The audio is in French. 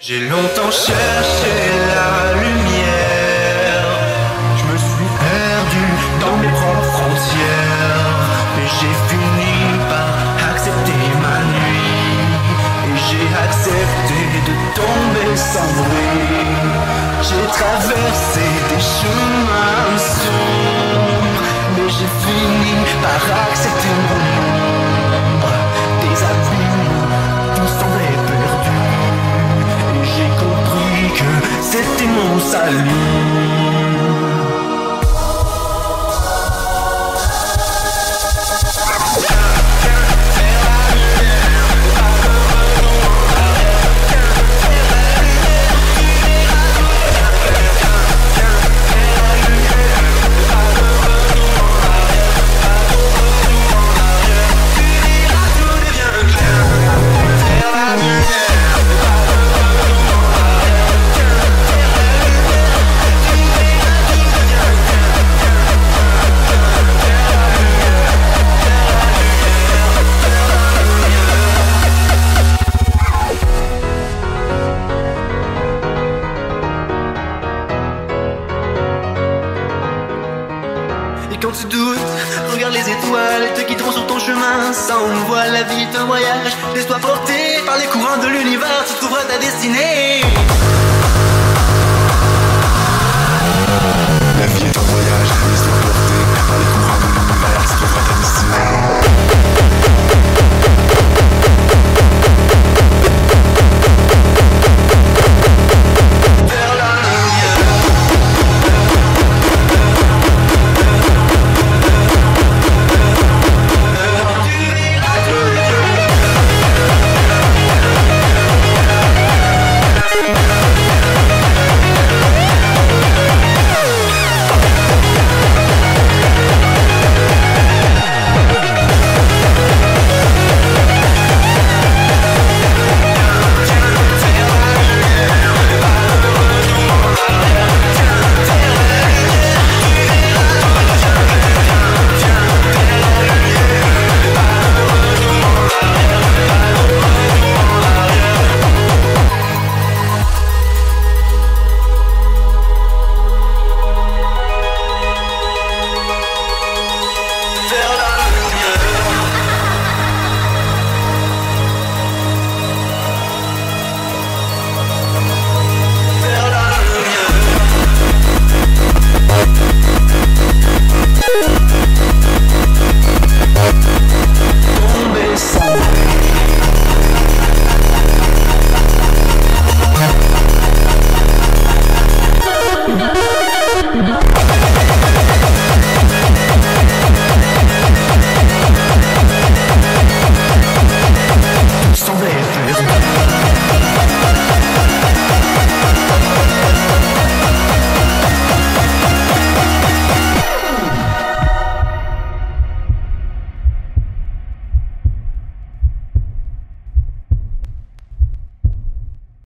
J'ai longtemps cherché la lumière. Je me suis perdu dans mes propres frontières. Mais j'ai fini par accepter ma nuit. Et j'ai accepté de tomber sans bruit. J'ai traversé des chemins Иерусалим. Doutes, regarde les étoiles, te guideront sur ton chemin. Sans voile, la vie est voyage. Laisse-toi porter par les courants de l'univers, tu trouveras ta destinée.